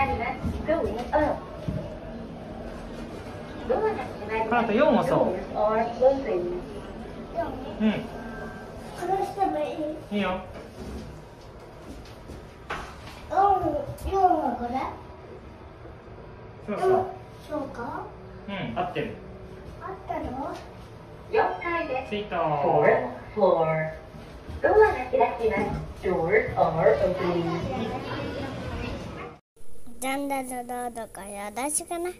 まりま。4をそう。うん。殺してもいい。いいよ。4はこれそうそう。そうか？うん、合ってる。合ったの ?4 回です。ついた。4、4。ドアが開きます。Doors are opening. ジャンダルロードからよ。ろしくな。